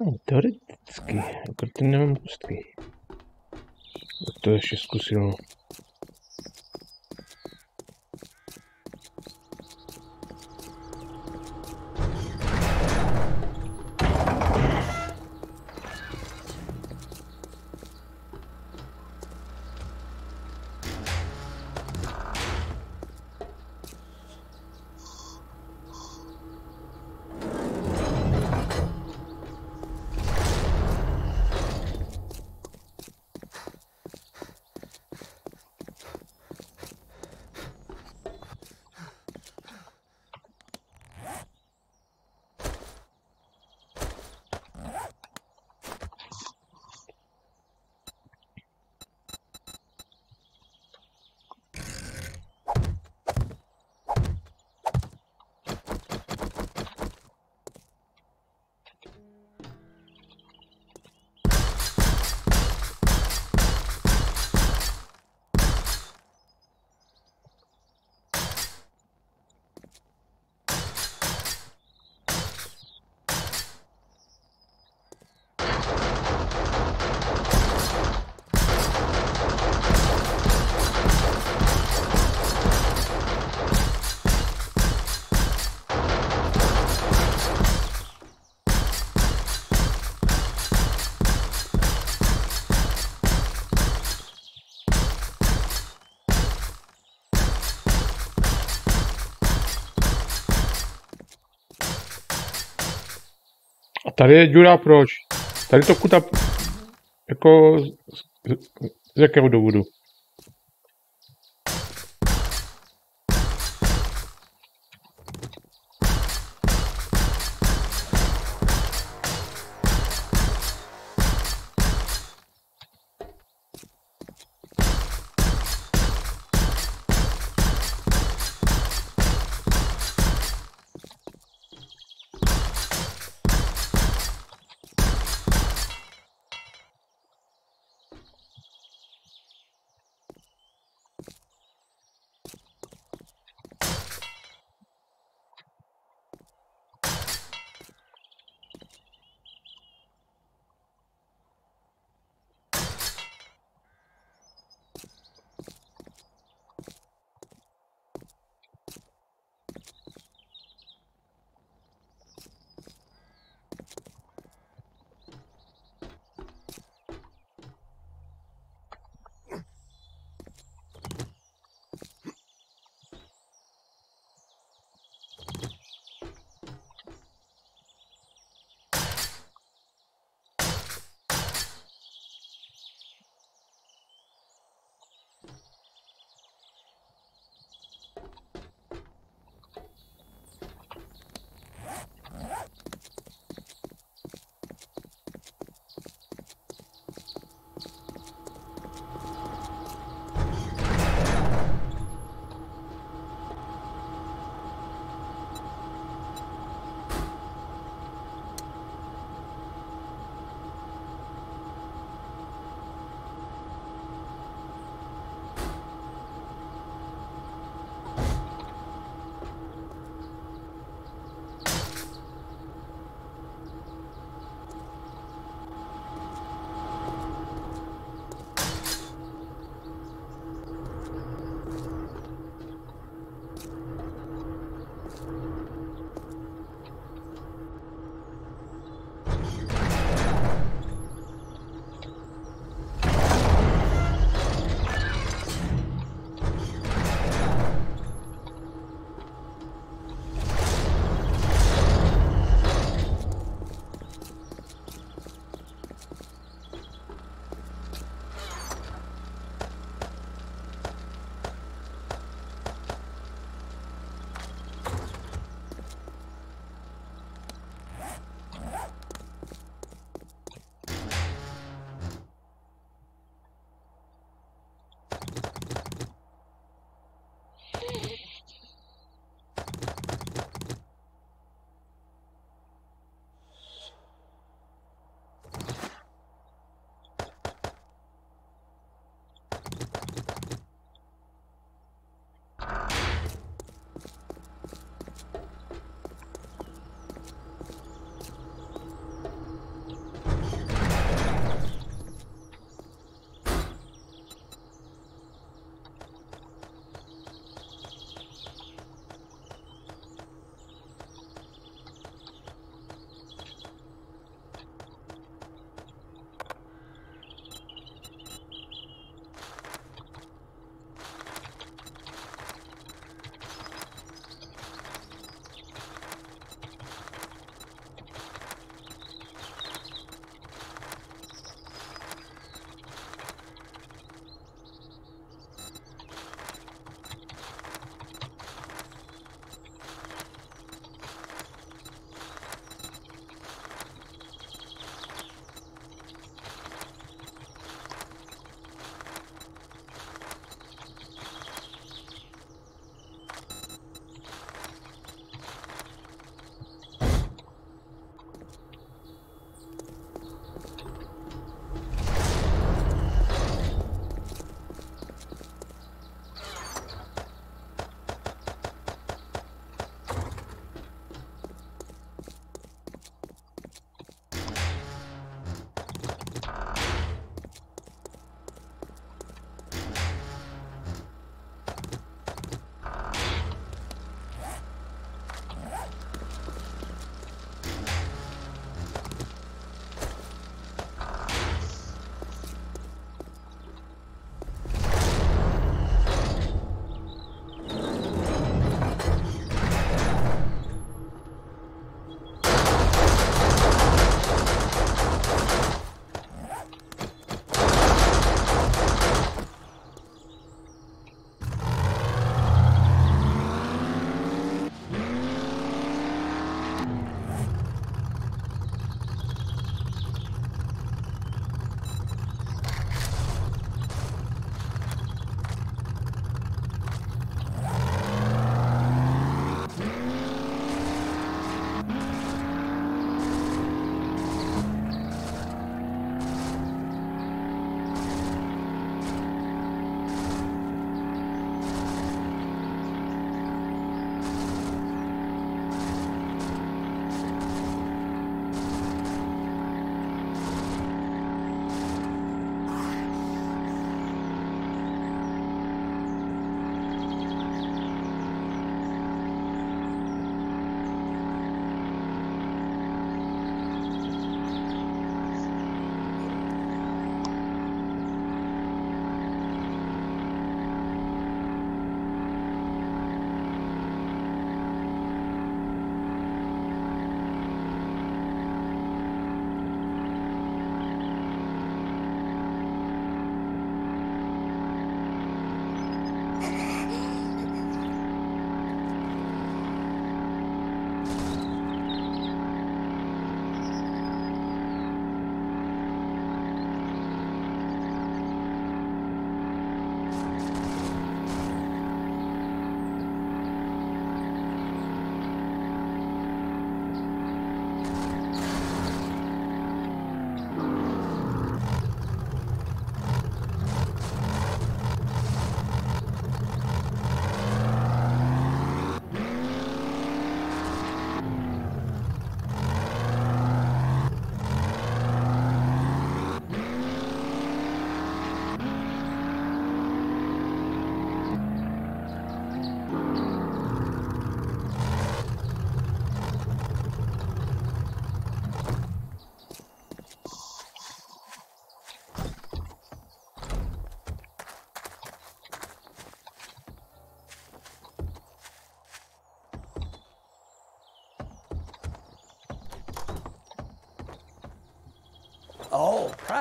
No, teoreticky, jako ty nemám kostky. To ještě zkusil. Tady je Dura proč? Tady to kuta jako z, z, z jakého důvodu?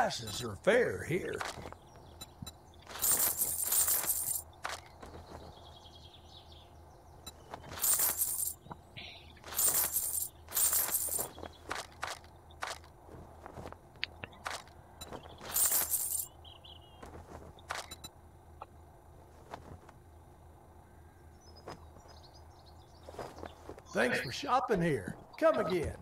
Prices are fair here. Thanks for shopping here. Come again.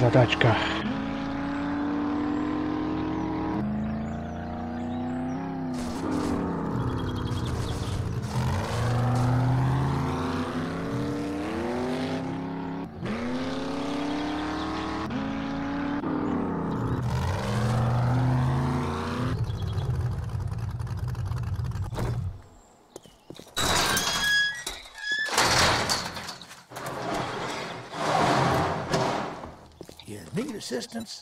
Zadatkar. Assistance.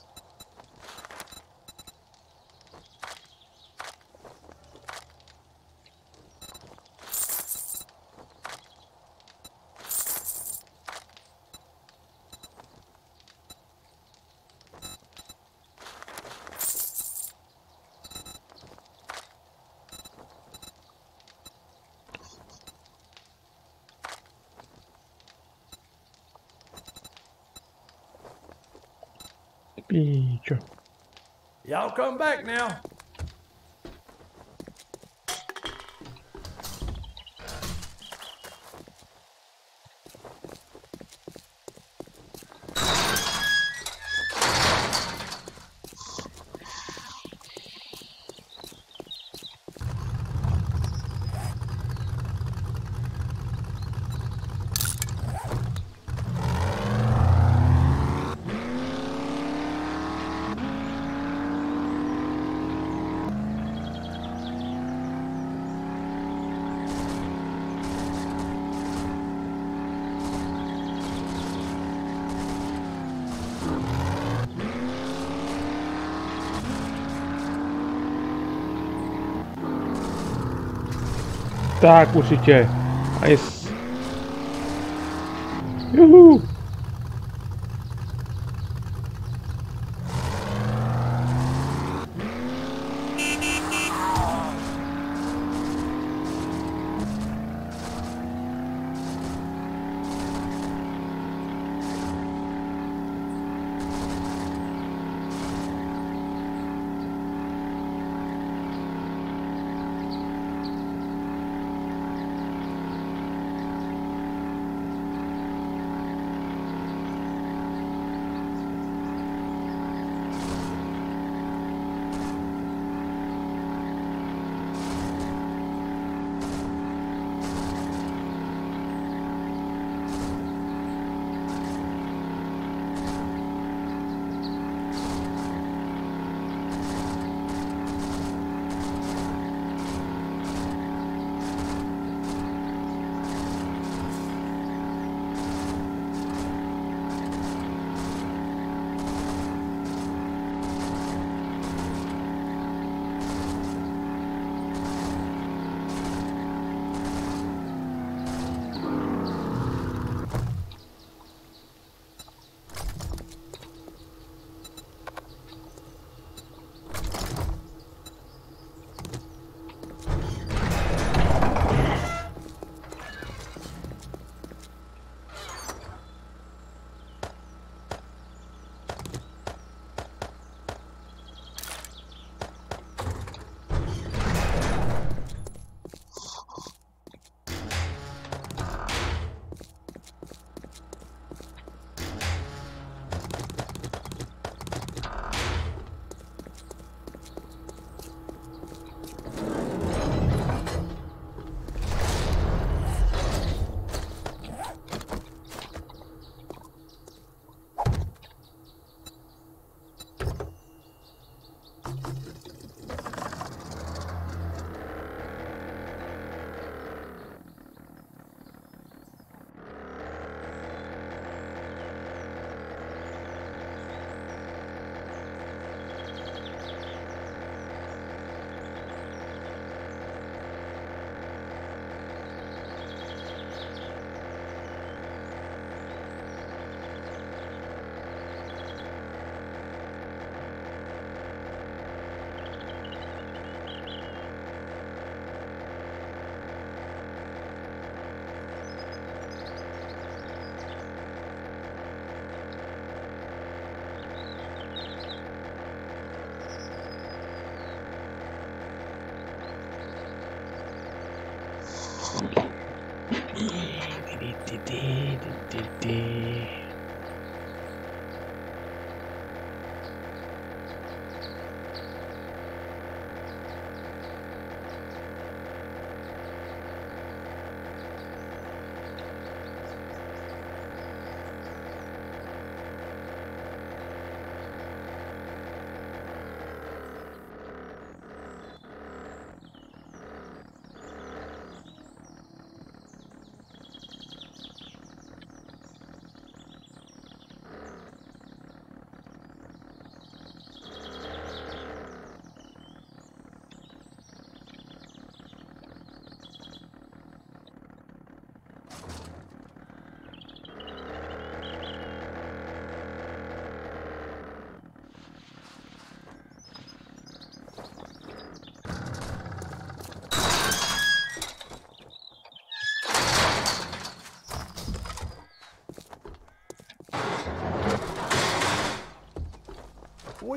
Píčo. Y'all come back now. Tak určitě.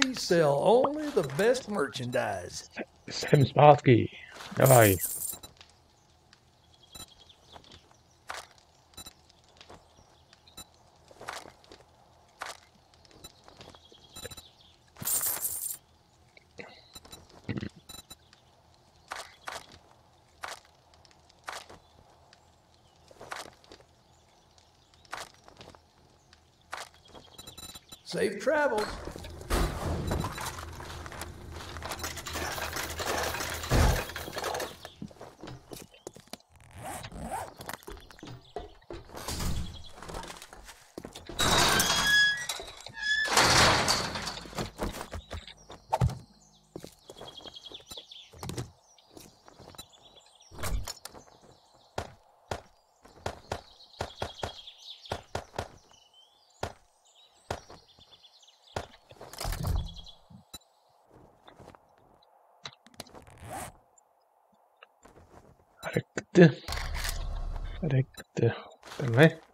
we sell only the best merchandise. Sam zpátky. Dawaj. Safe travels. way.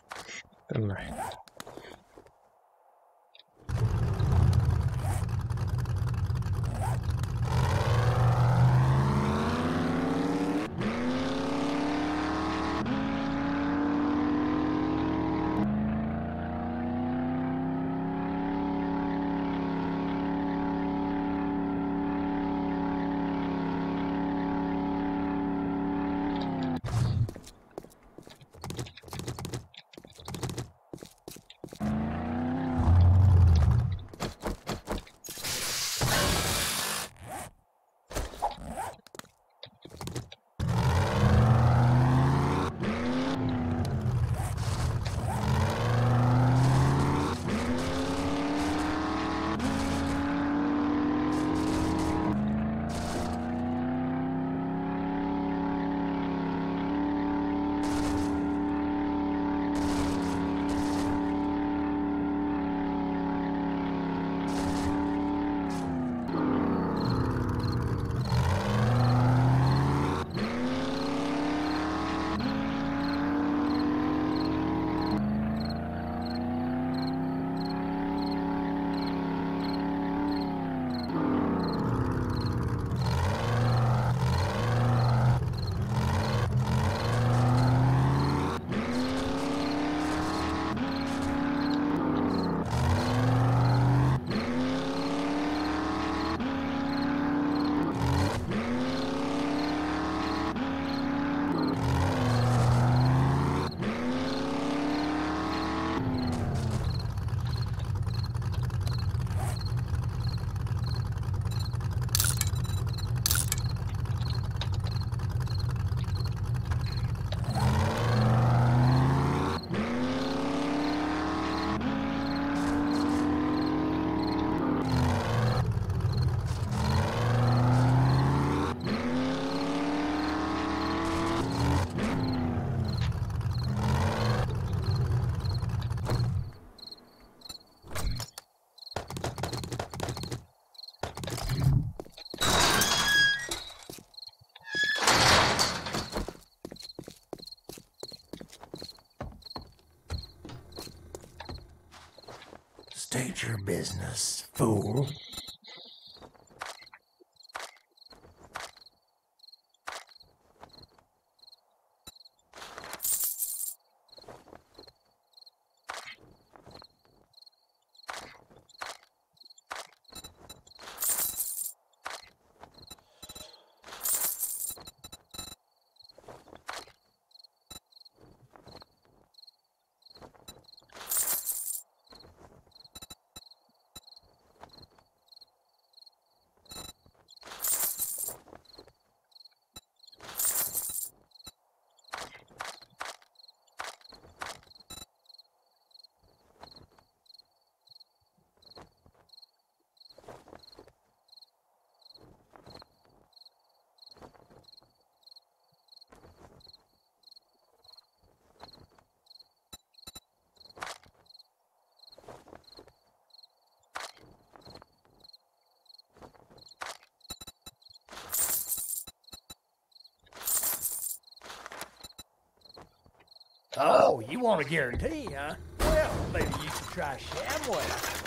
Business, fool. Oh, you want a guarantee, huh? Well, maybe you should try Shamway.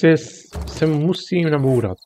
Prostě se musím nabourat.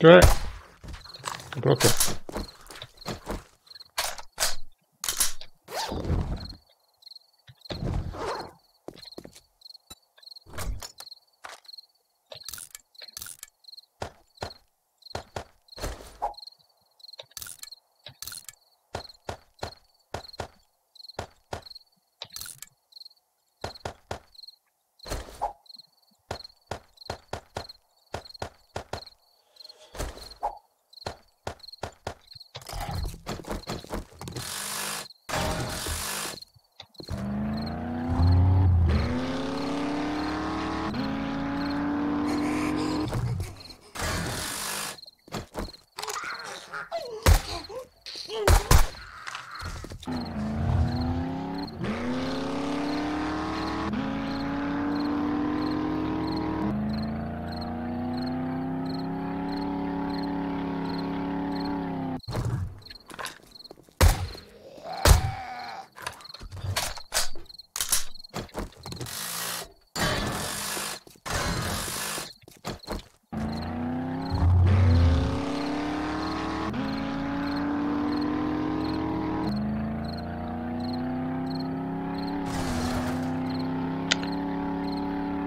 To je... Proto.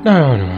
No, no.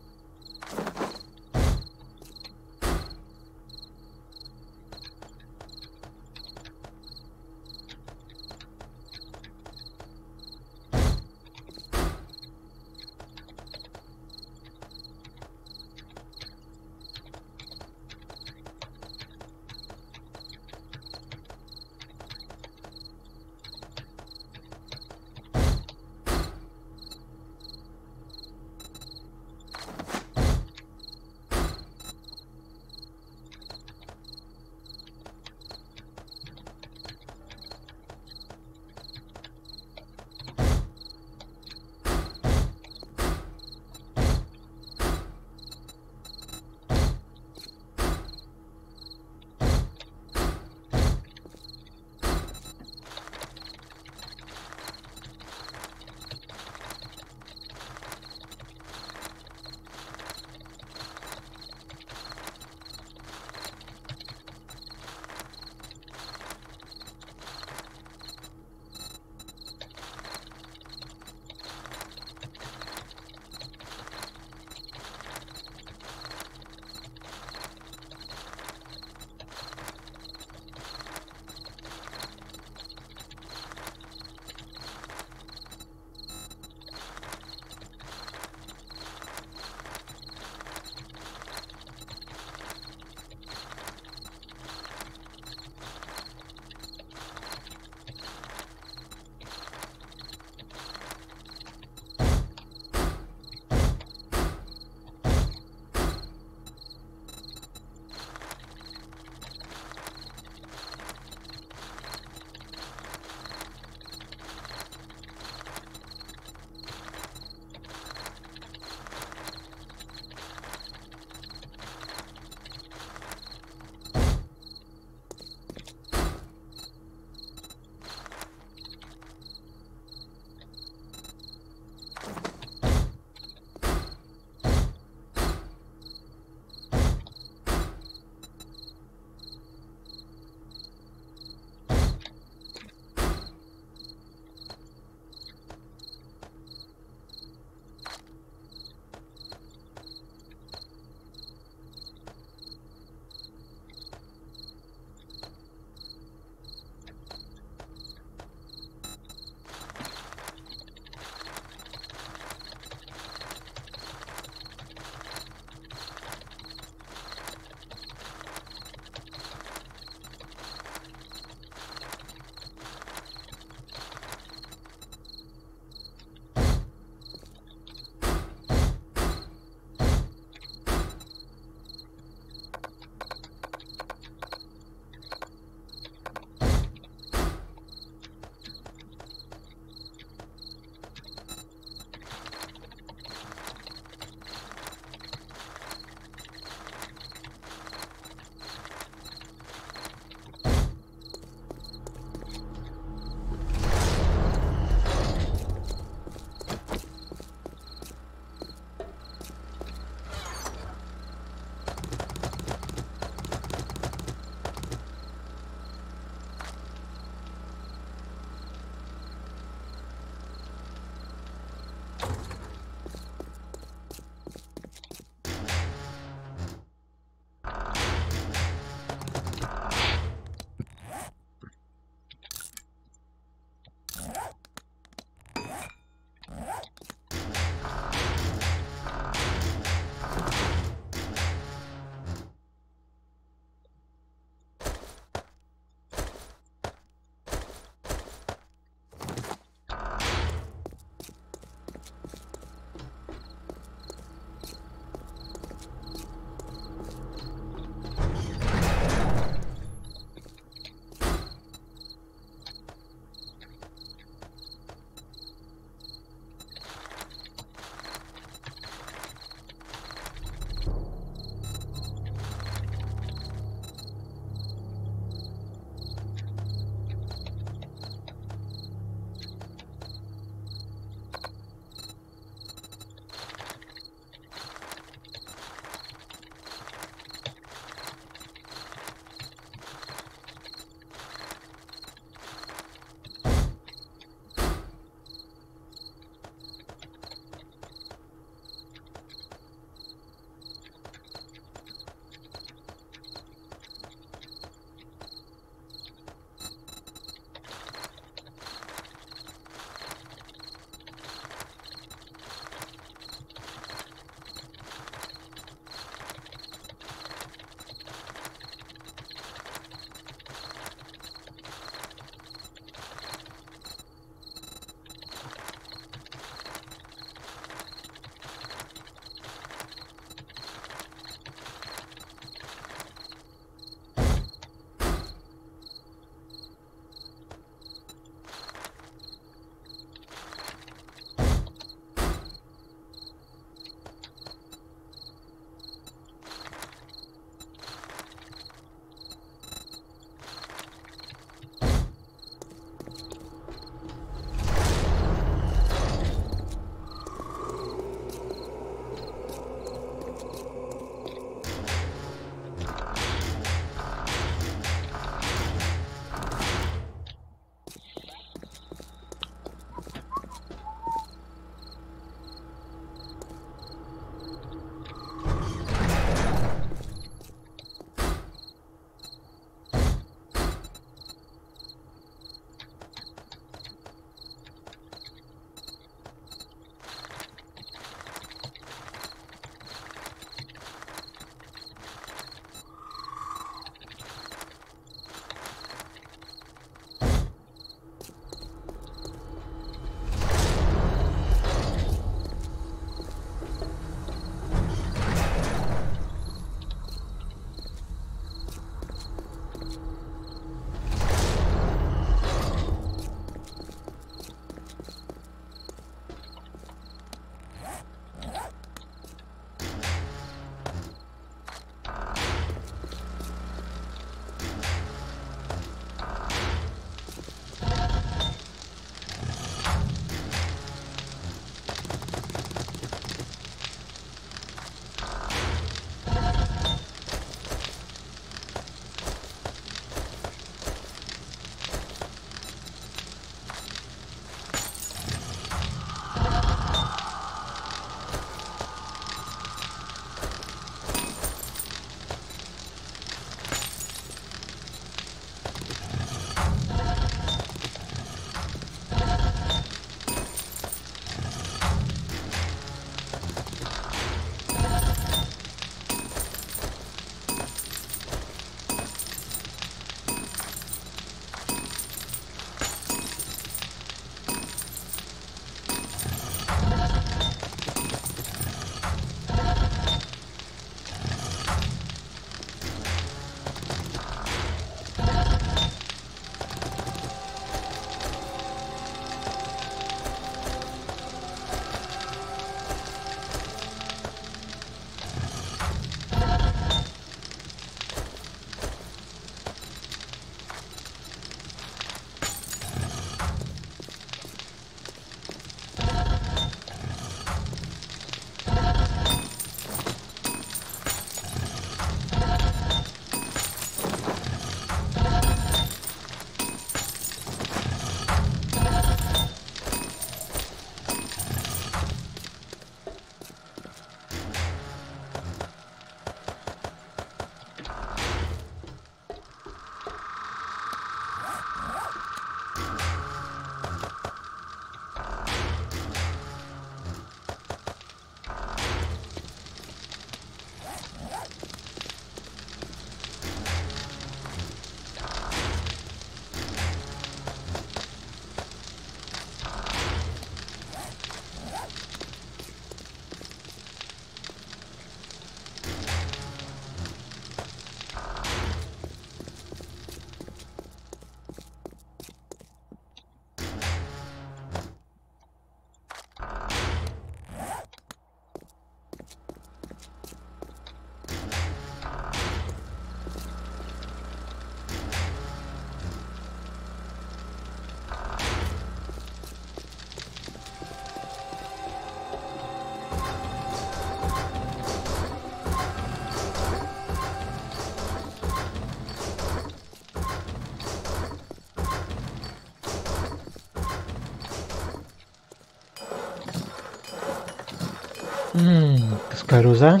Hmm, skleróza.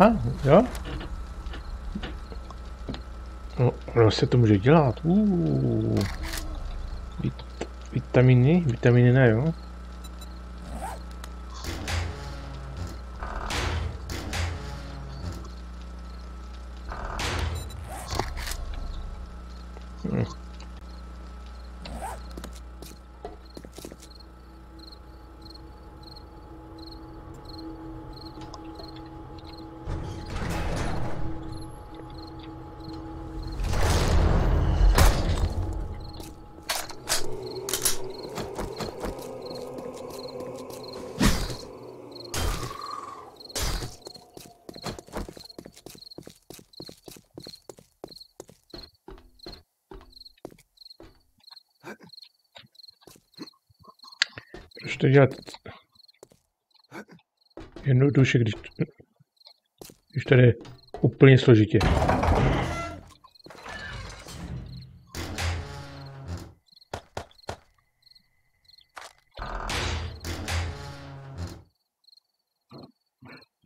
Aha, jo? No, ono se to může dělat. Uh. Vit, vitaminy, vitaminy ne, jo? Hm. To dělat jednoduše, když, když to jde úplně složitě.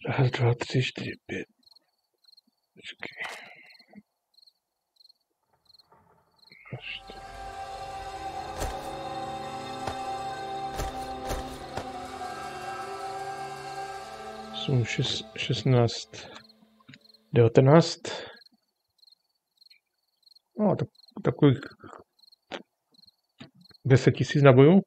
Raz, dva, tři, čtyři, 19. No, tak, takových 10 tisíc nabojů.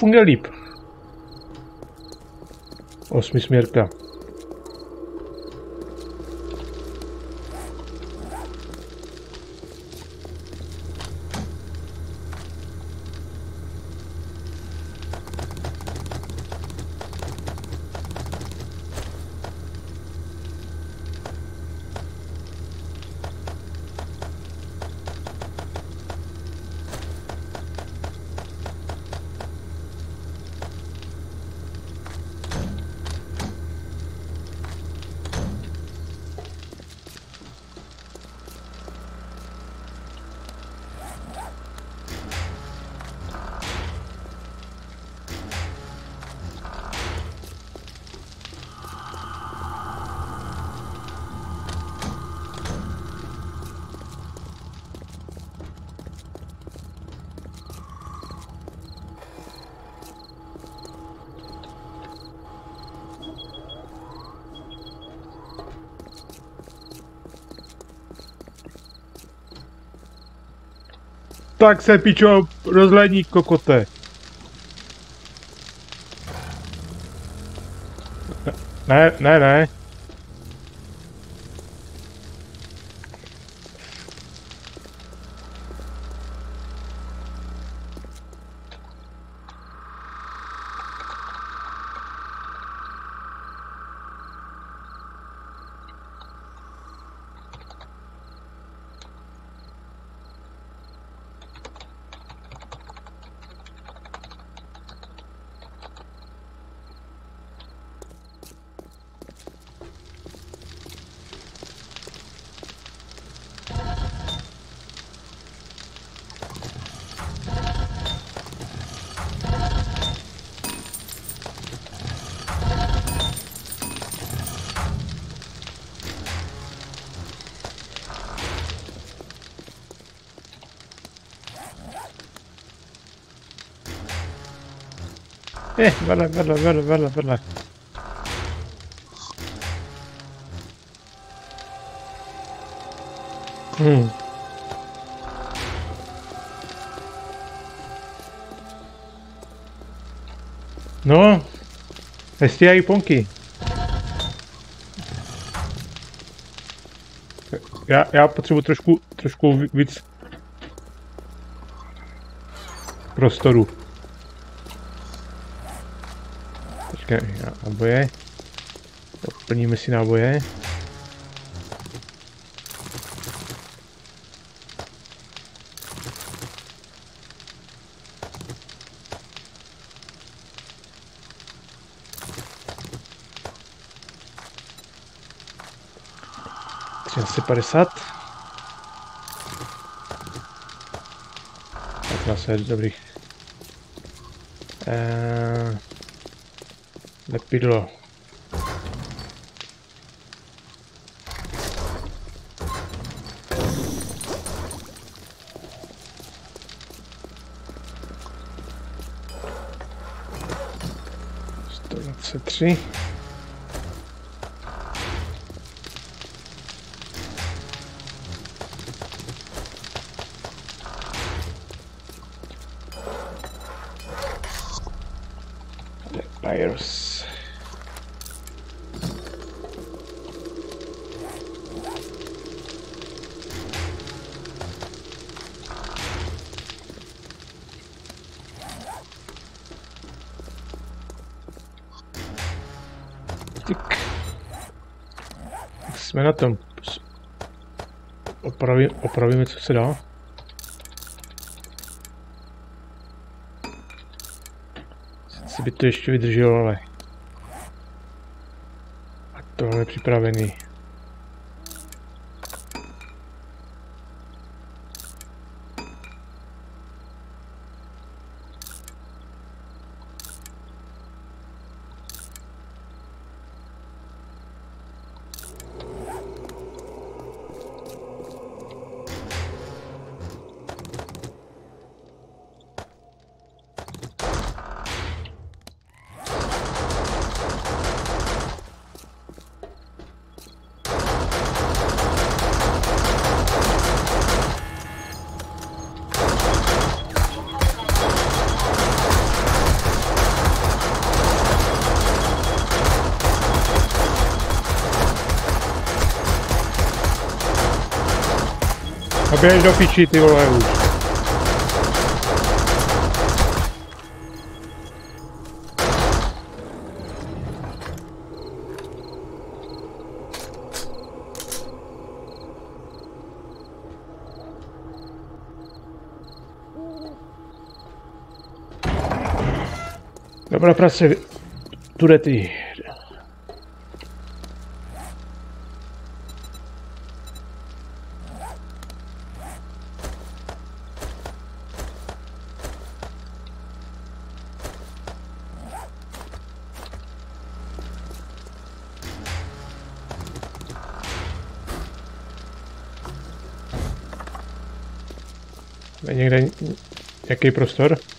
Už to funguje líp. Osmisměrka. Tak se pičo, rozhlední kokote. Ne, ne, ne. Vedle, vedle, vedle, vedle, vedle. Hmm. No, nestíhají ponky. Já, já potřebuji trošku, trošku víc prostoru. Počkej, náboje. Doplníme si náboje. Tři 50. Tak zase dobrý. Eee, lepidlo. Sto dvacet. Opravíme, co se dá. Sice by to ještě vydrželo, ale... A tohle je připravený. A běž do piči, ty vole, už. Dobrá práce, такий простор.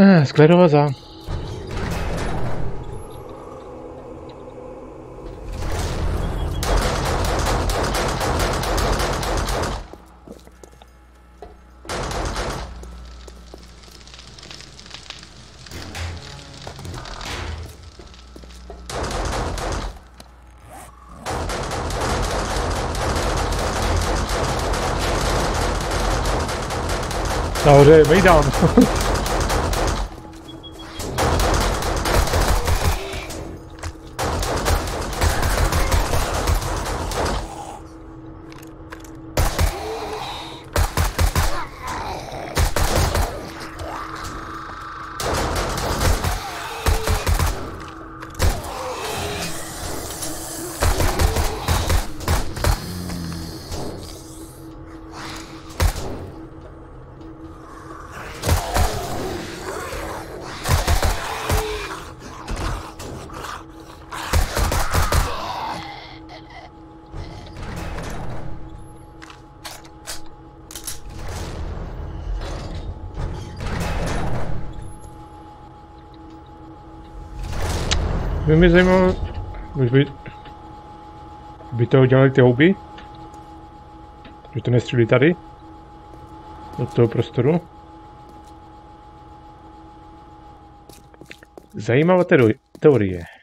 Ah, das kleine Wasser. Oh, there, way down. Mě zajímalo, už by, by to udělali ty houby? Že to nestřílí tady? Do toho prostoru? Zajímavá teorie.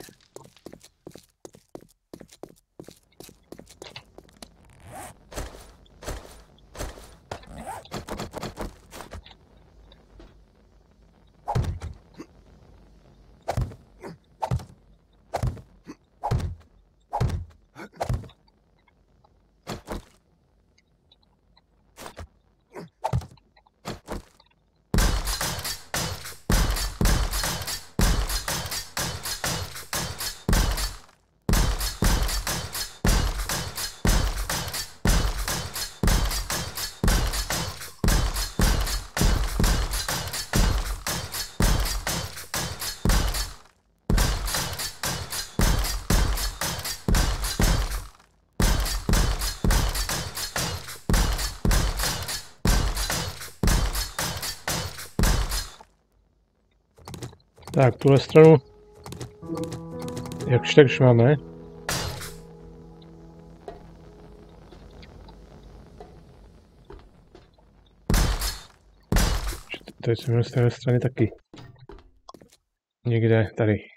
Tak, tuhle stranu jakž takž máme. Tady jsem měl z téhle strany taky. Někde tady.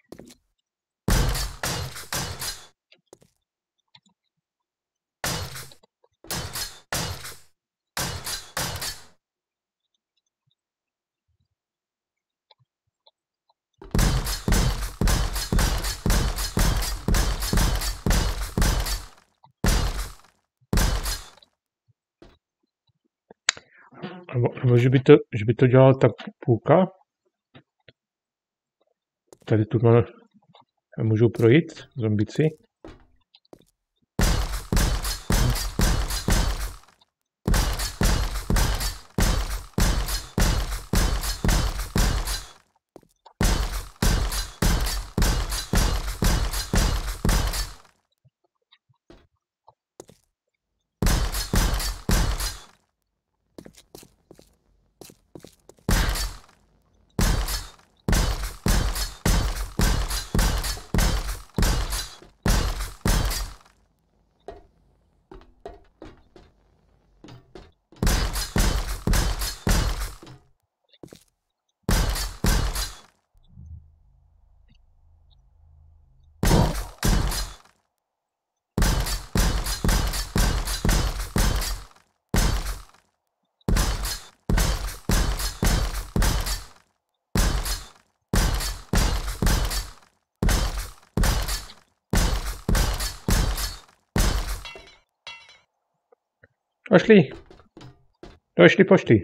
Nebo že, by to, že by to dělala ta půlka. Tady tu má, můžou projít zombici. Pošli. Došli, pošli.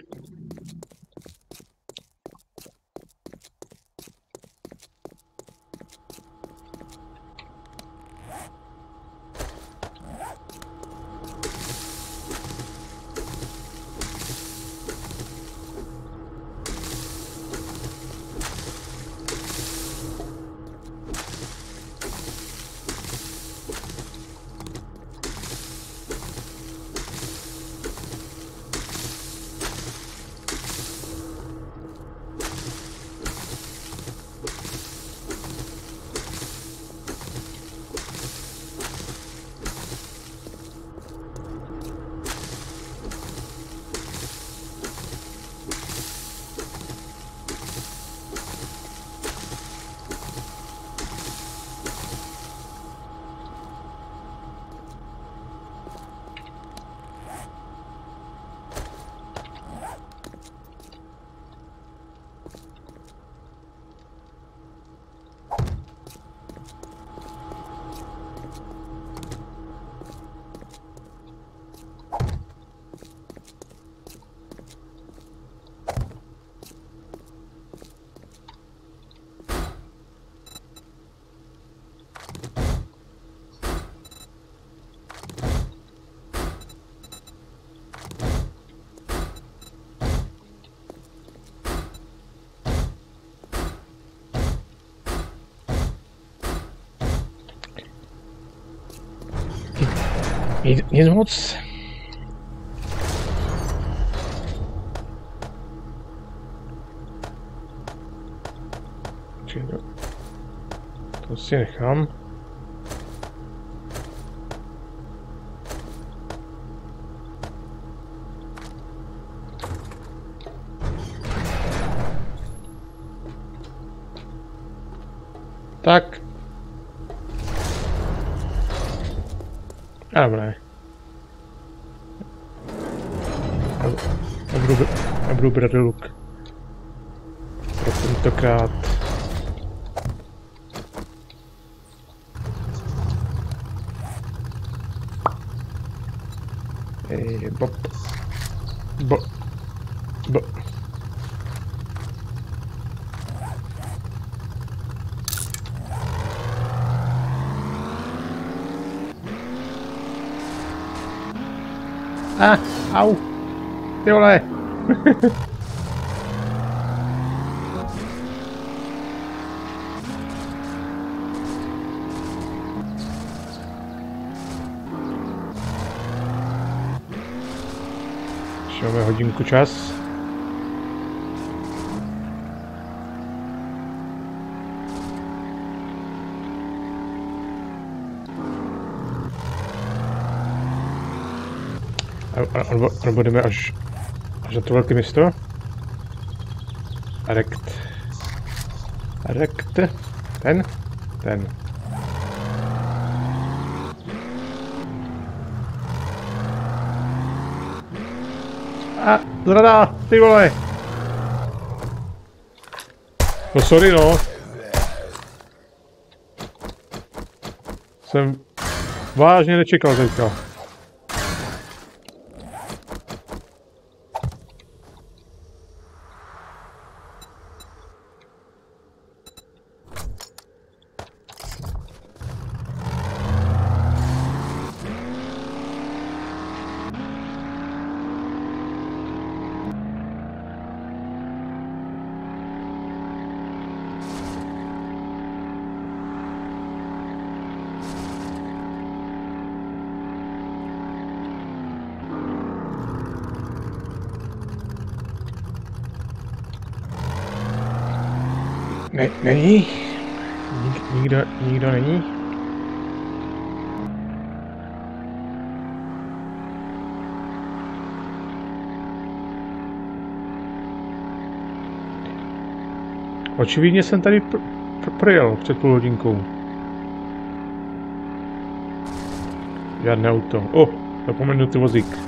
Nic, moc. To, si nechám. Tak. Dobré. Budu brát luk. Pro tentokrát. Ej, Bob. Bo. Bo. Ah, au. Ty vole. Máme hodinku čas. A, a, nebo, nebo jdeme až, na to velké město? Rekt. Rekt. Ten? Ten. A, zrada, ty vole! No sorry no. Jsem vážně nečekal teďka. Ne, není. Nik, nikdo, nikdo není. Očividně jsem tady pr- pr- projel před půl hodinkou. Žádné auto. O, oh, zapomenutý vozík.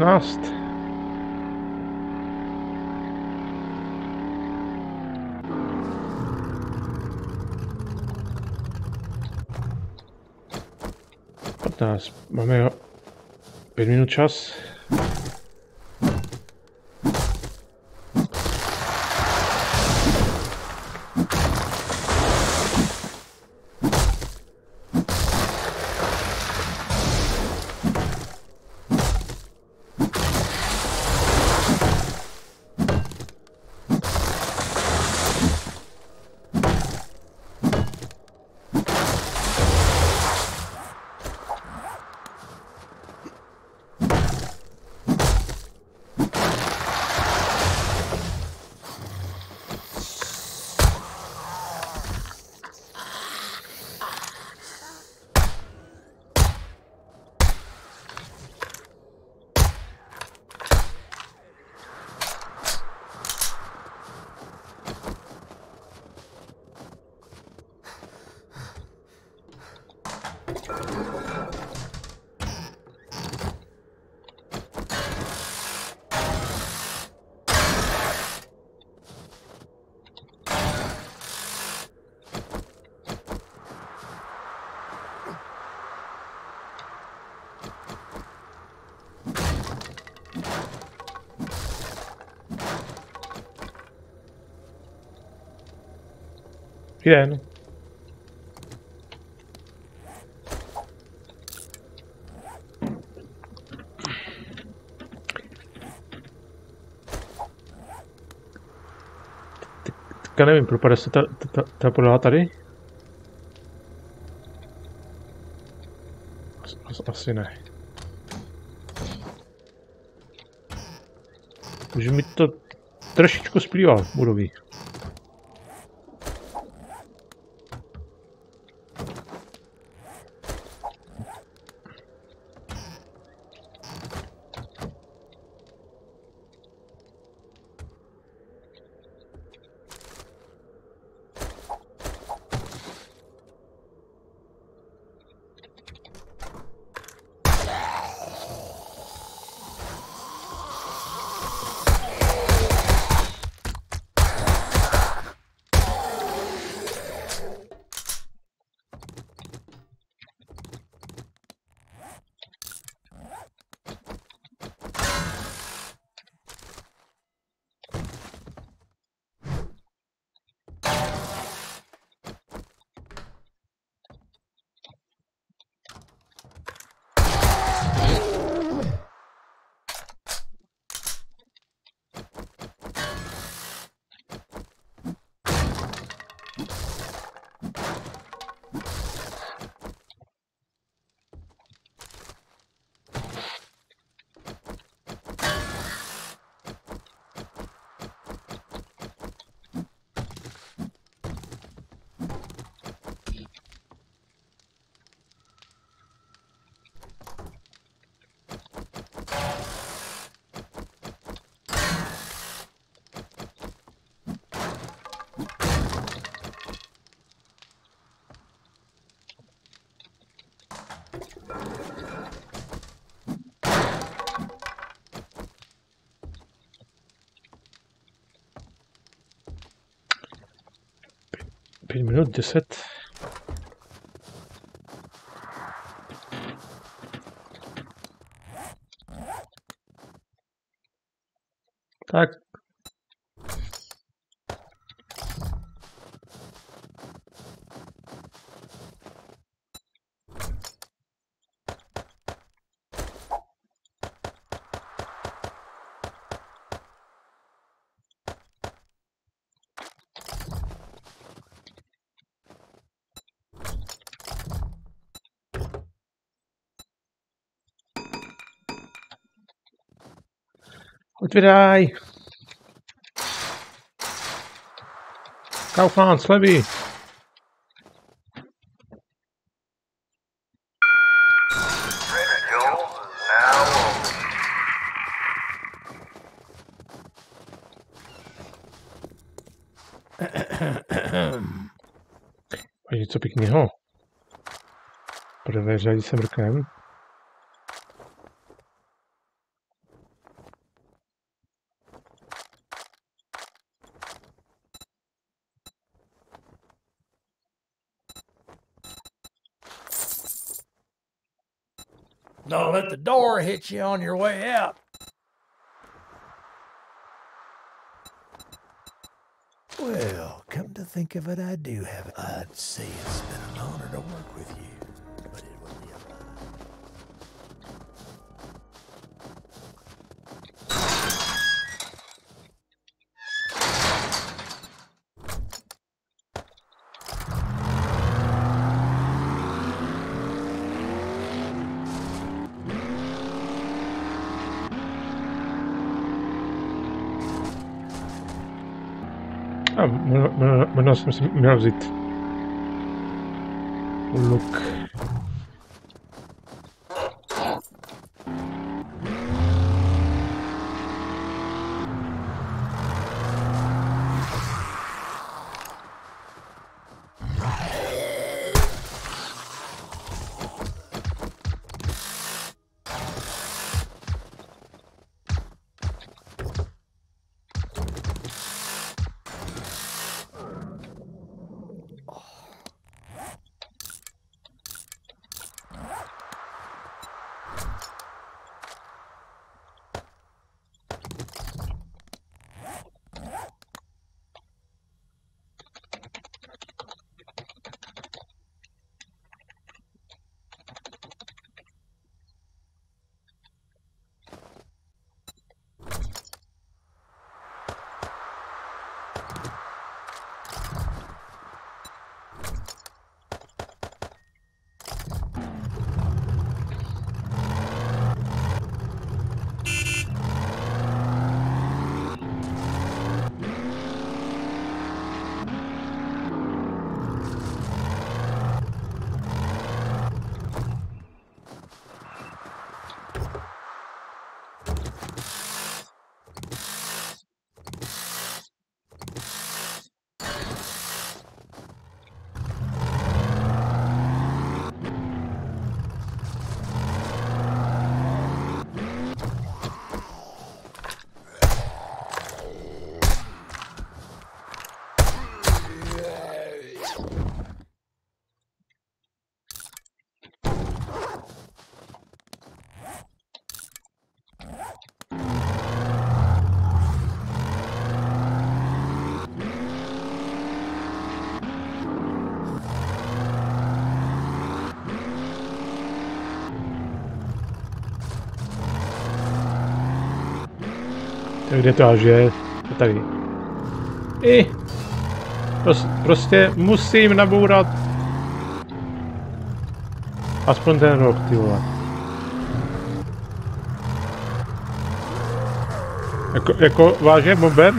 Pět patnáct. Patnáct. Máme pět minut čas. Jen. Teďka nevím, propadá se ta, ta, ta, ta podlaha tady? As, as, asi ne. Už mi to trošičku splývá budovy. note de 7. Otvíraj! Kaufmann, slevy! Něco pěkného. Prvé řadí se mrknem. Hit you on your way out. Well, come to think of it, I do have it. I'd say it's been an honor to work with you, možná možná jsem si Kde to až je? Tady. I. Pros, prostě musím nabourat. Aspoň ten rok, ty vole. Jako, jako vážně bomber?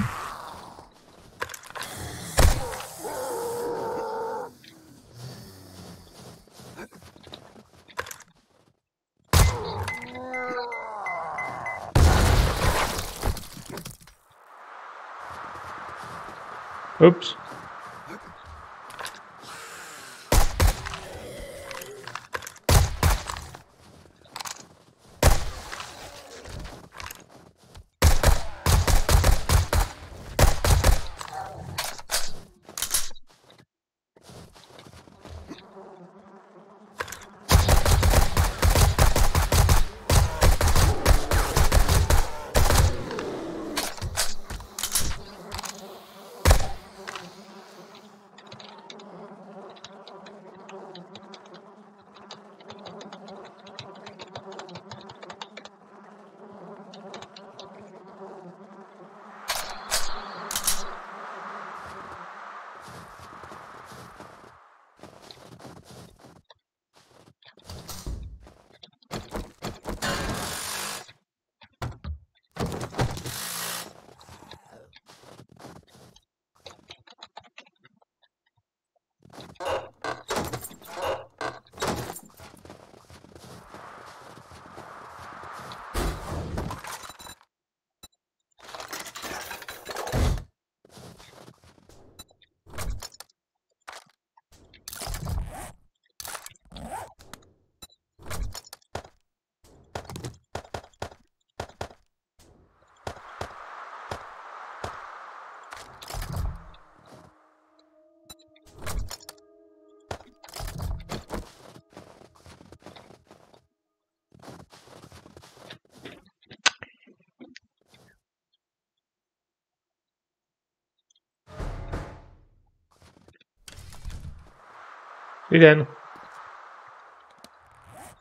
Den.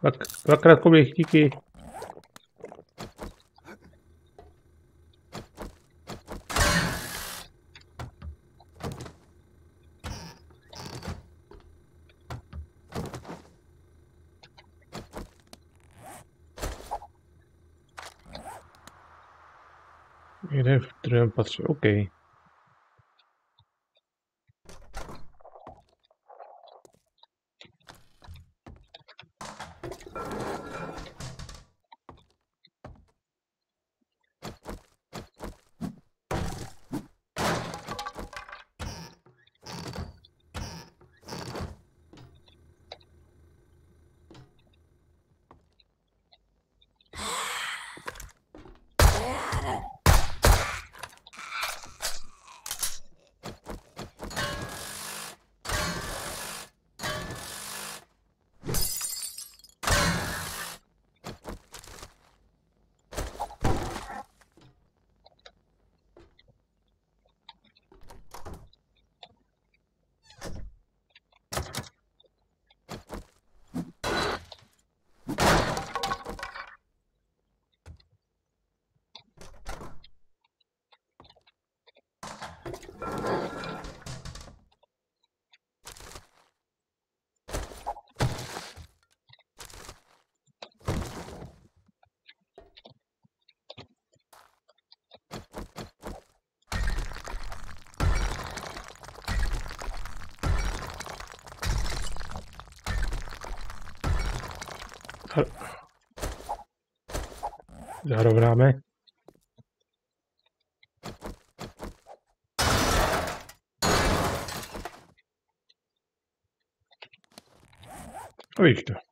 Dvak, dvakrát kolik, díky. Někde v druhém patře, OK. Zarovnáme. A vidíš to.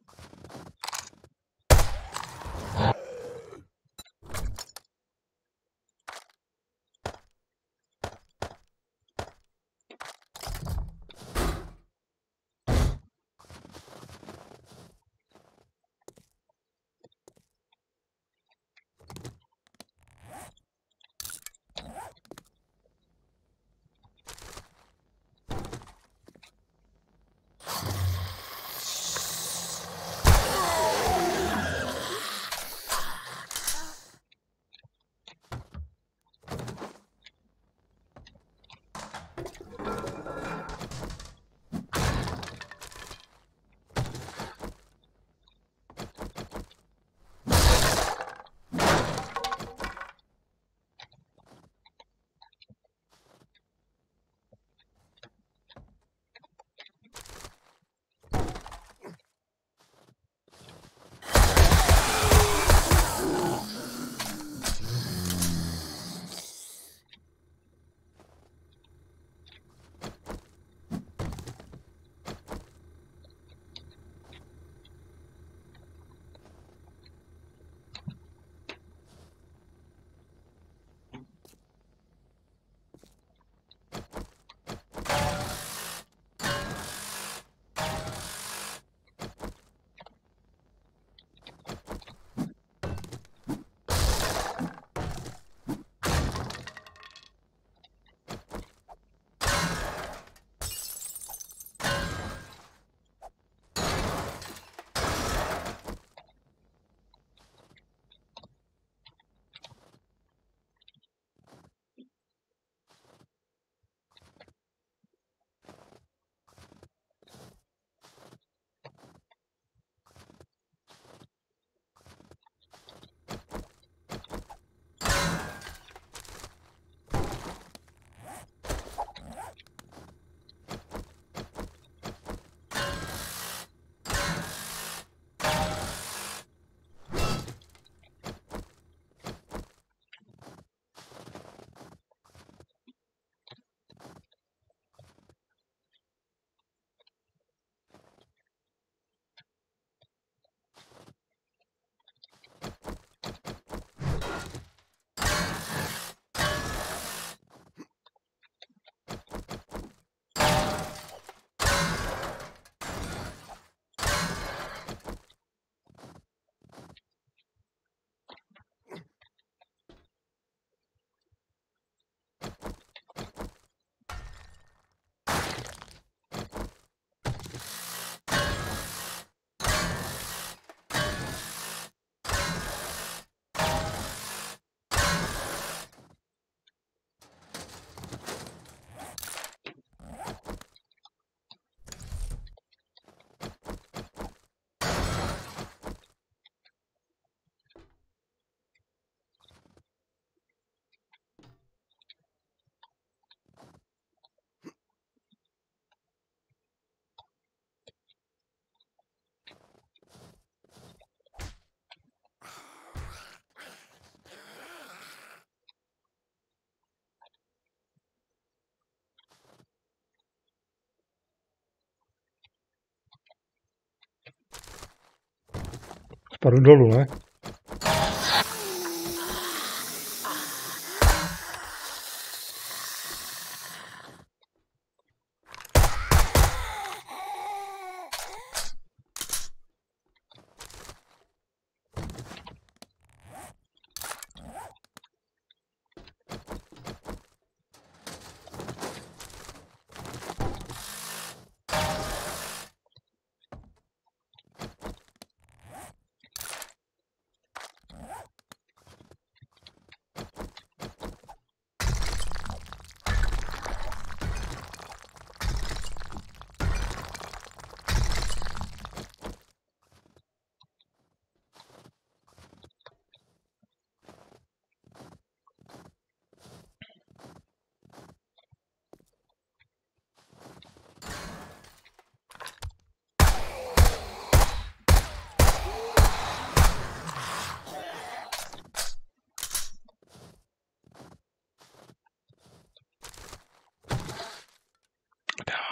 Spadl dolů, ne?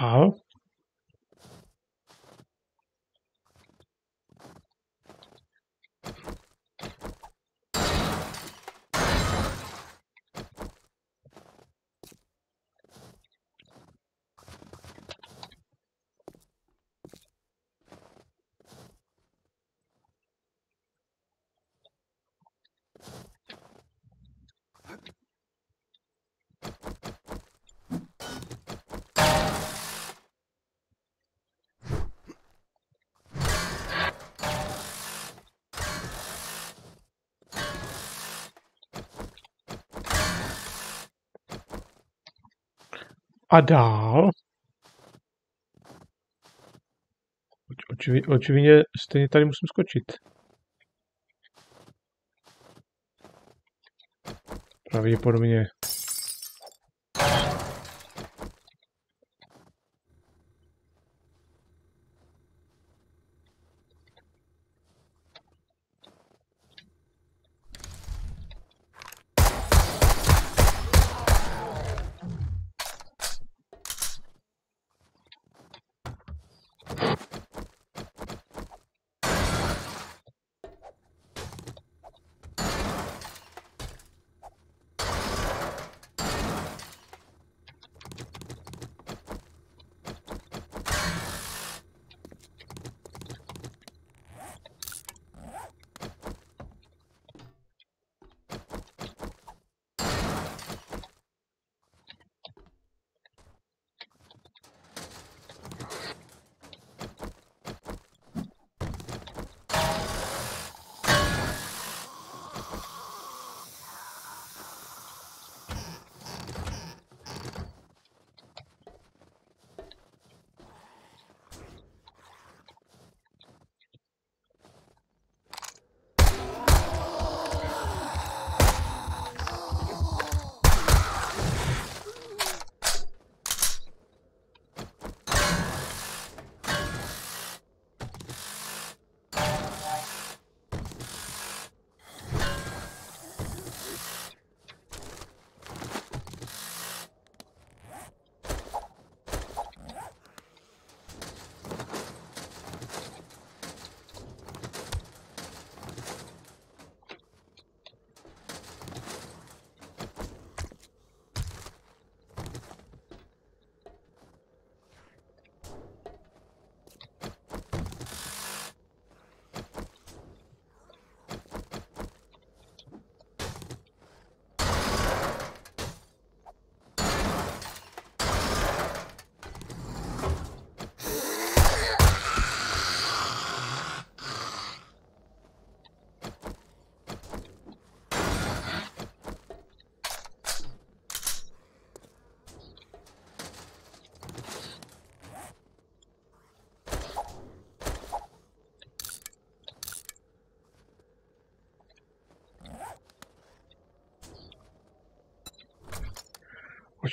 Dál. A dál. Oč- Očivi, očividně stejně tady musím skočit. Pravděpodobně.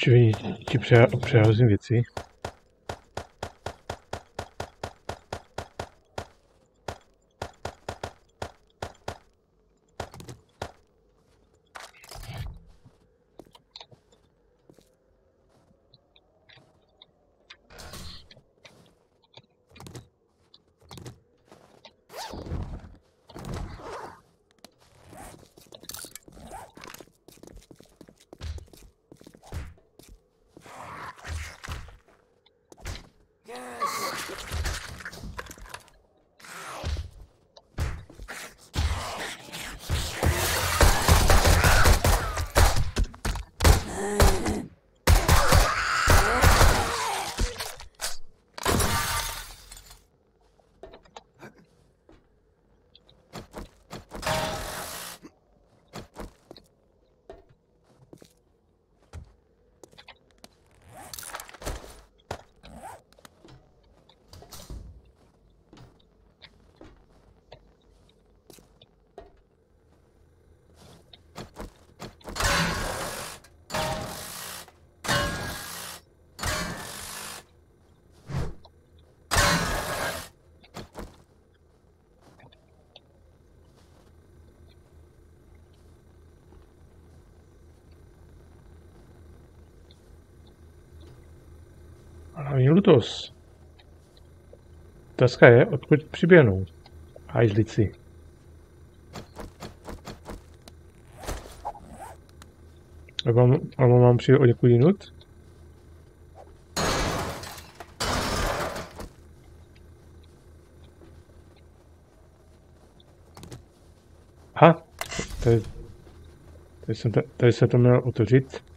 Očividně ti pře- přeházím věci. Ani lutos. Otázka je, odkud přiběhnou. Hajzlici. Nebo mám, alebo mám přijít o někud jinut? Aha, tady, tady, jsem, ta- tady se to měl otevřít.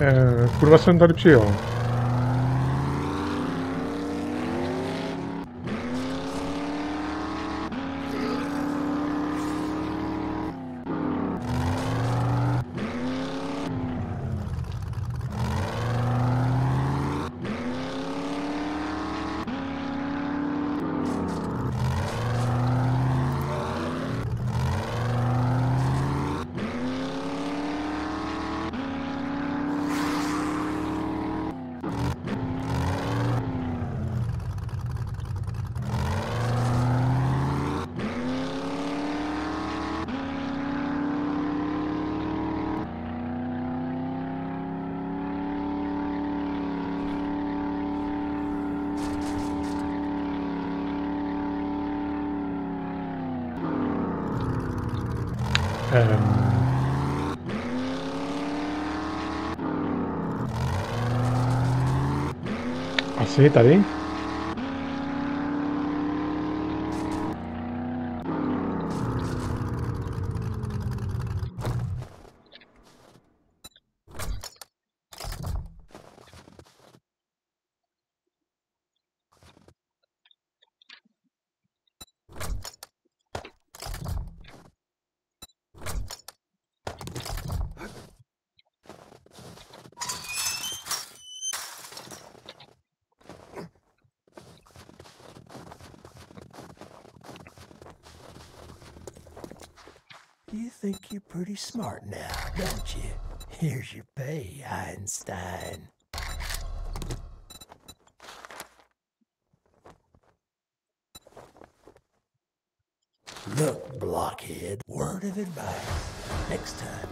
에, 들어갔으면 다립시요. Asi je tady? Smart now, don't you? Here's your pay, Einstein. Look, blockhead, word of advice. Next time,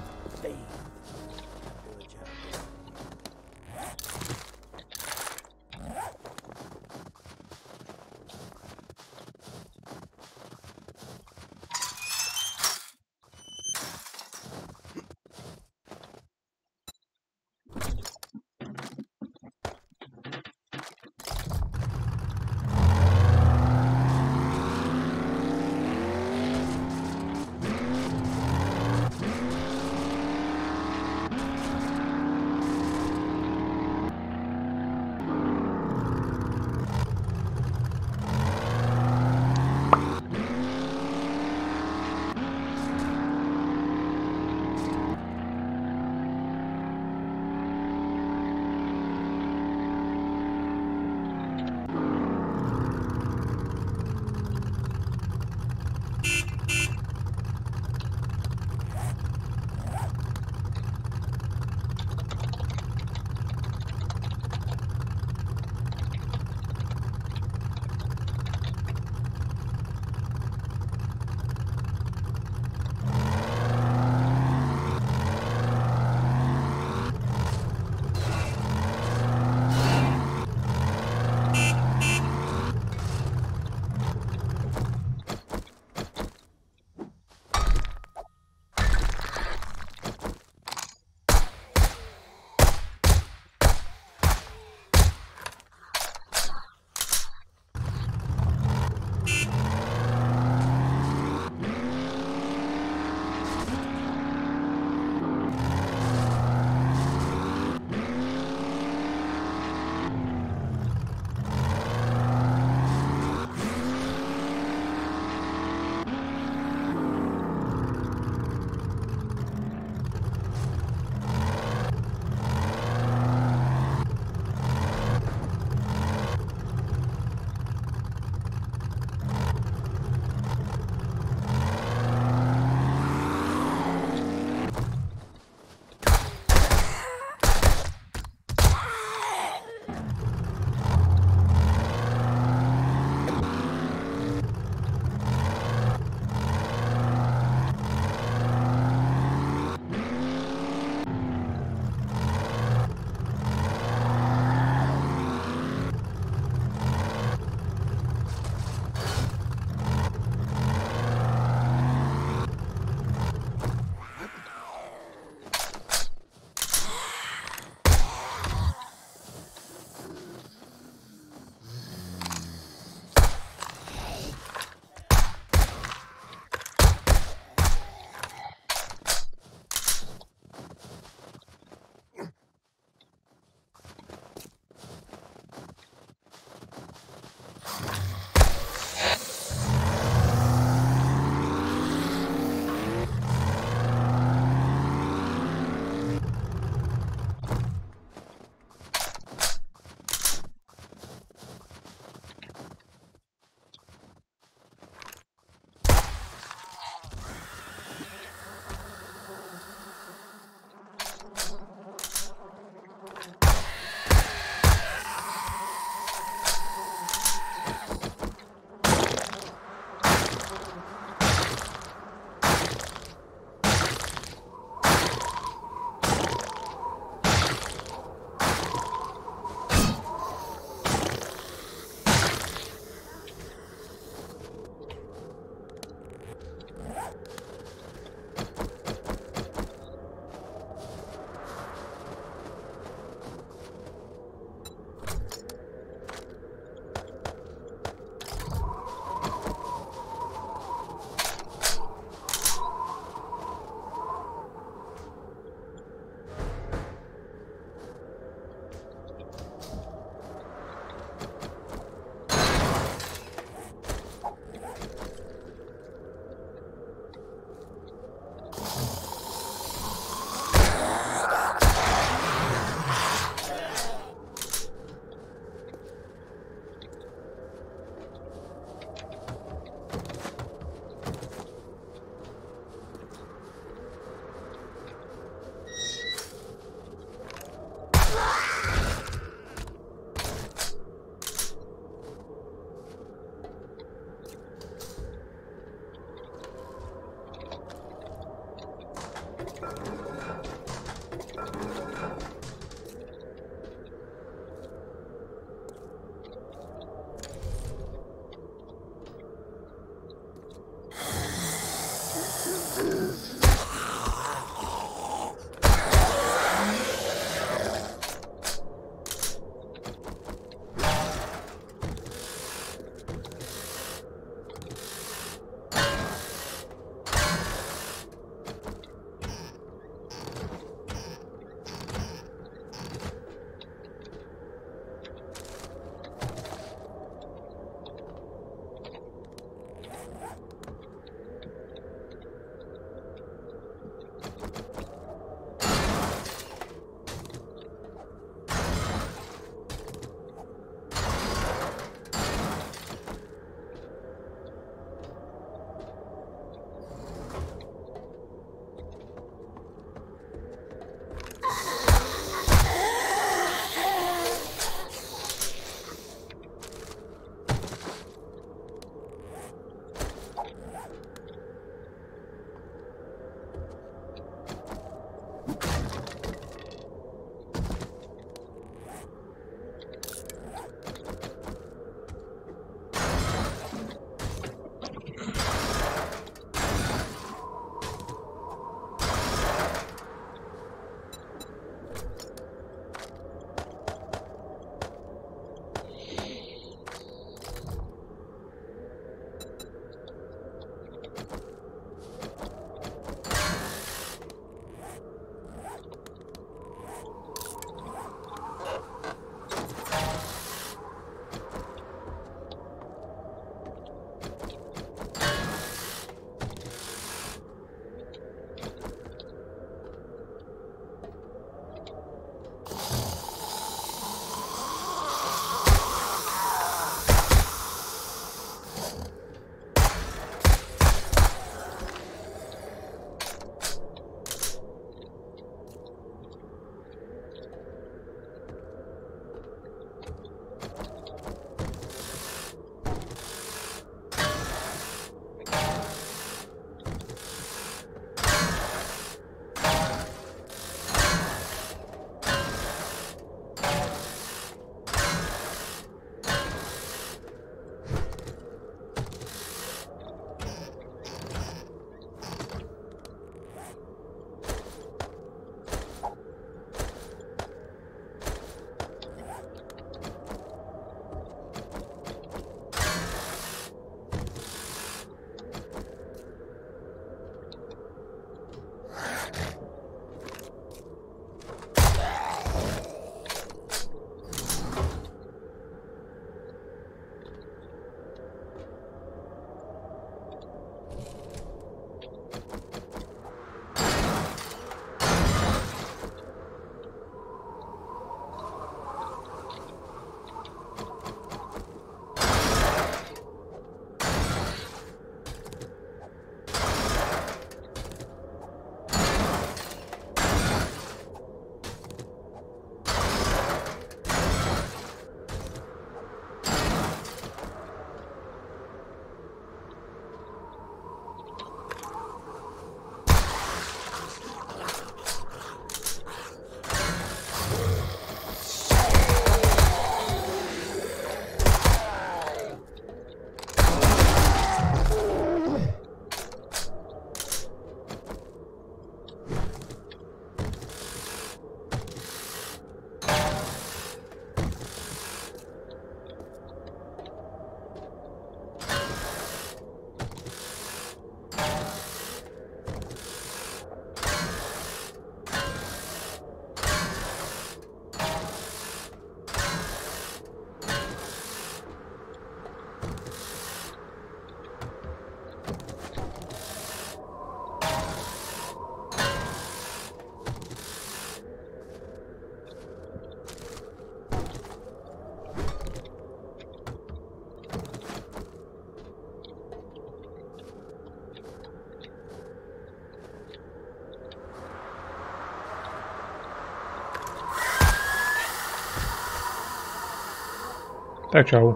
Tak čau.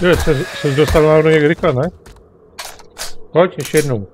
Jo, se, se dostal náhodou někdy rychle, ne? Pojď, ještě jednou.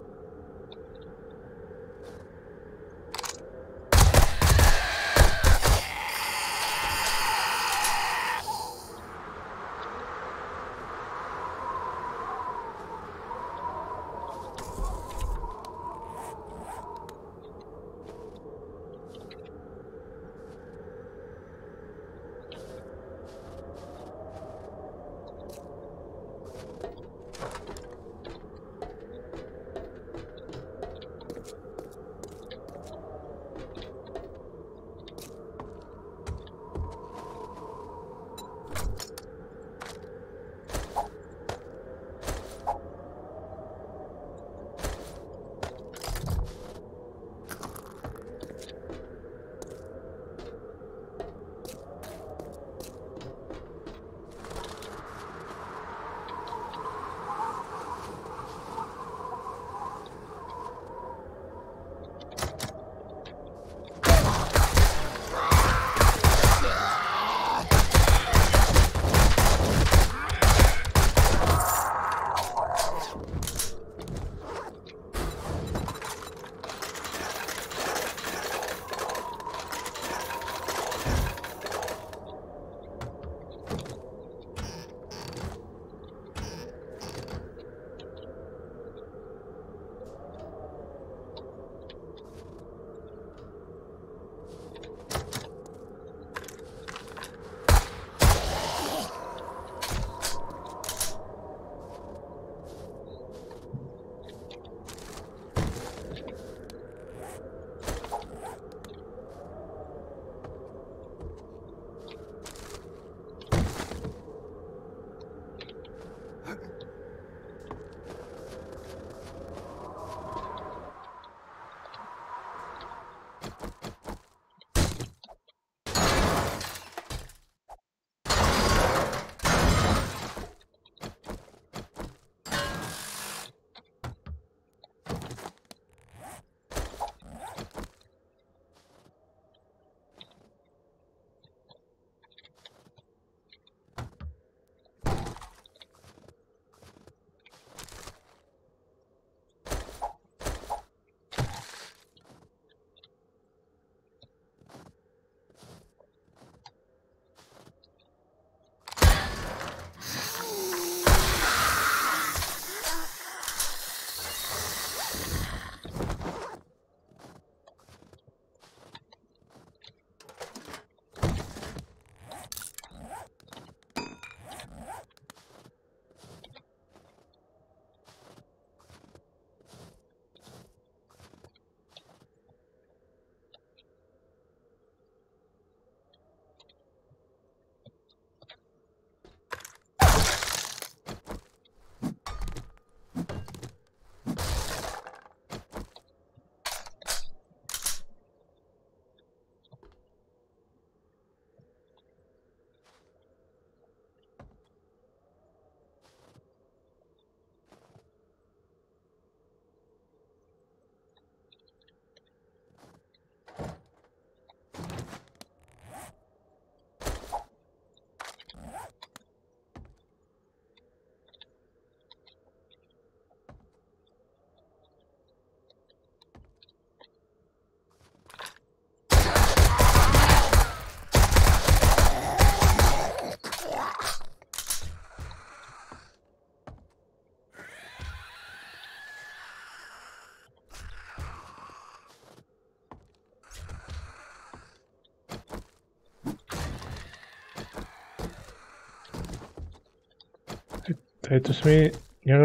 Tady to se mi nějak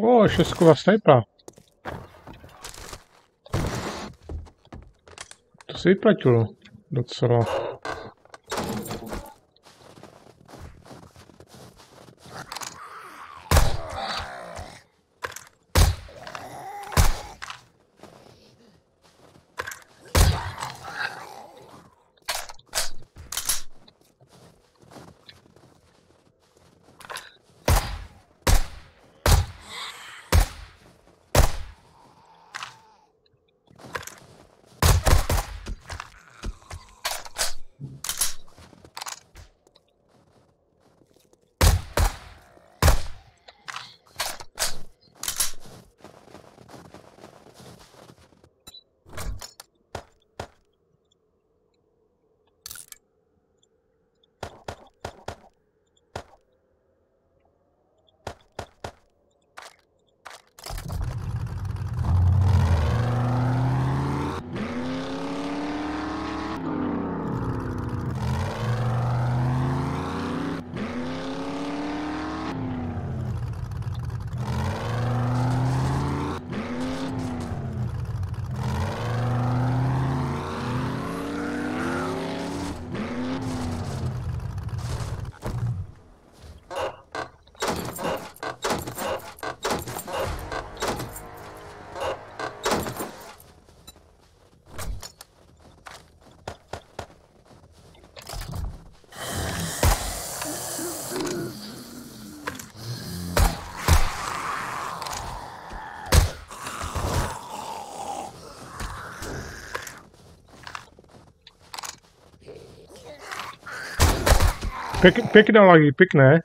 O, šestková snajpa. To se vyplatilo docela. Pěk, pěkné lagy, pěkné.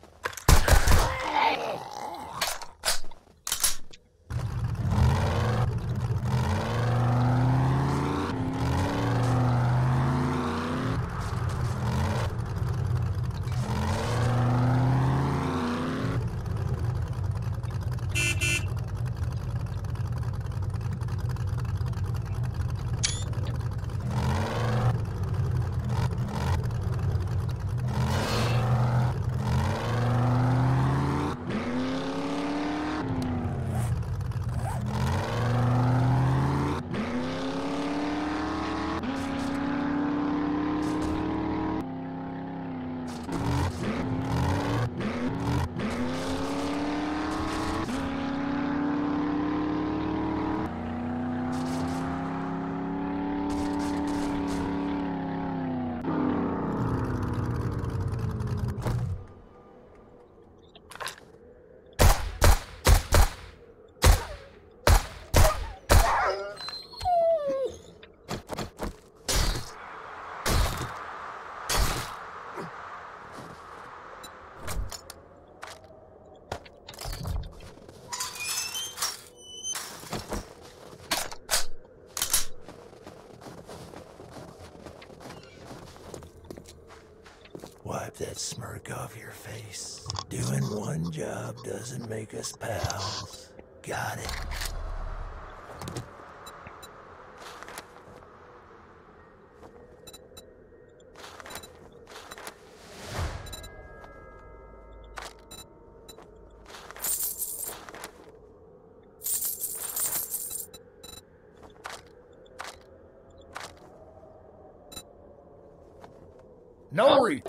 Smirk off your face. Doing one job doesn't make us pals. Got it.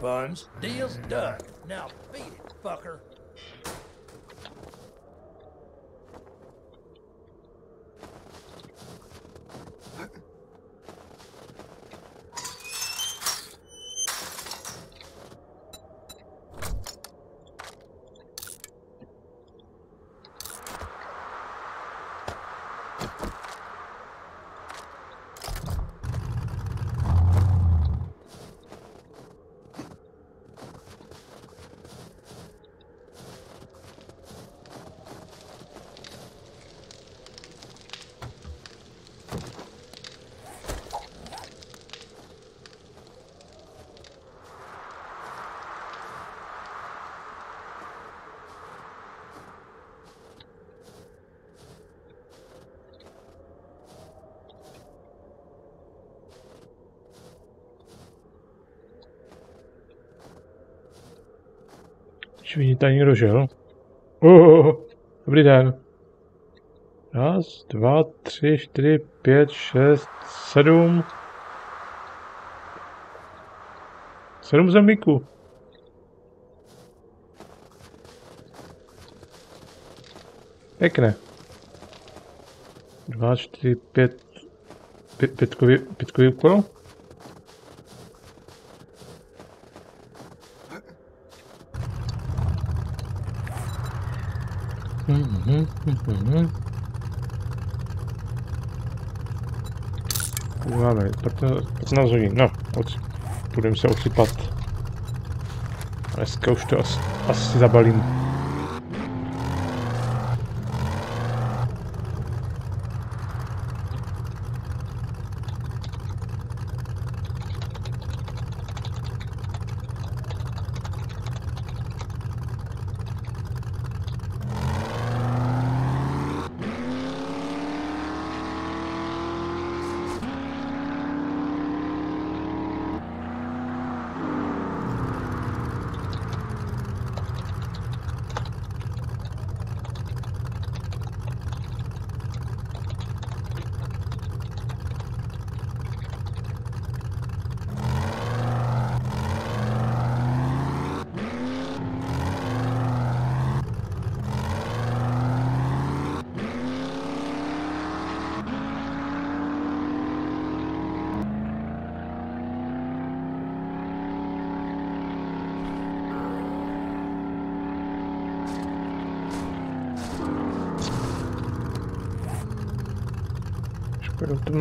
Refunds. Deal's done. Now beat it, fucker. Či vidí tady někdo žil? Oh, dobrý den. Raz, dva, tři, čtyři, pět, šest, sedm. Sedm zemlíků. Pěkné. Dva, čtyři, pět, pět, pětkový, pětkový úkol. Mhm, mhm. Máme 15, 15 hodin, no, od, budeme se osypat. Dneska už to asi, asi zabalím.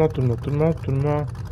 durma, durma, durma, durma.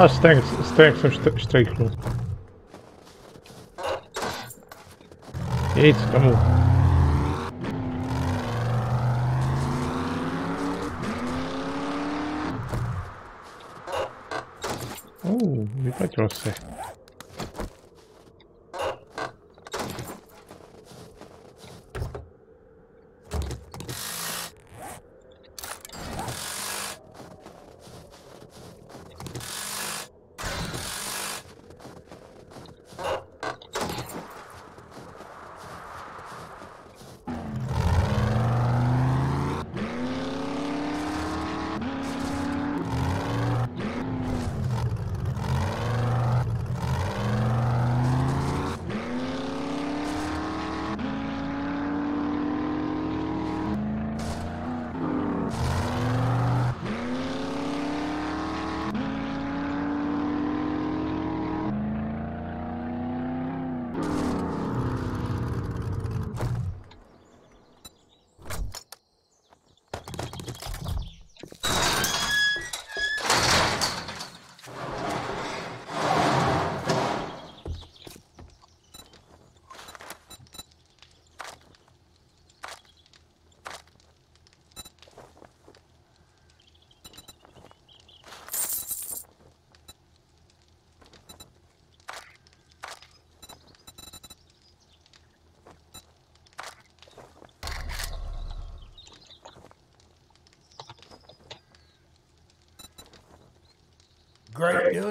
A strength, strength jsem štr- štrejchnul. Nic, tomu. Uh,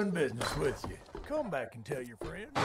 Doing business with you. Come back and tell your friends.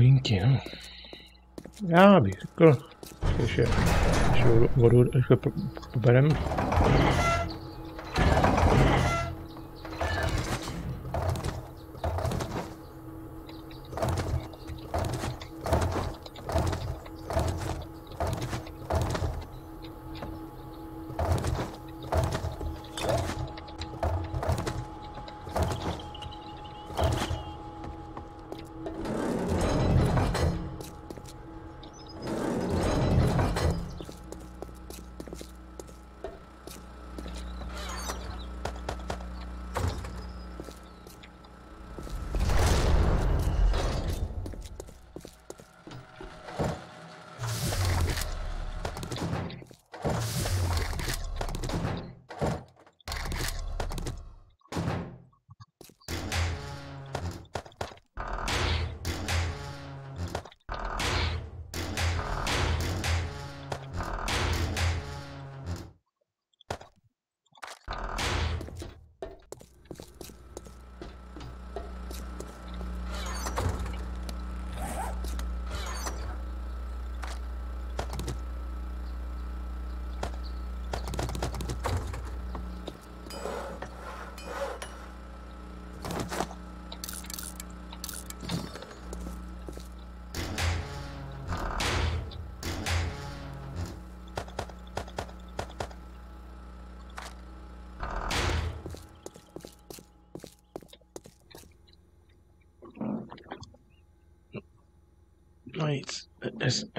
Hodinky, no. Já bych řekl, že ještě vodu, rychle po- poberem.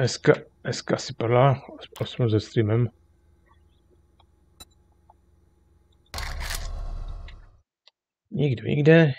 Dnes, dneska, dneska si padla, aspoň se streamem. Nikdo nikde.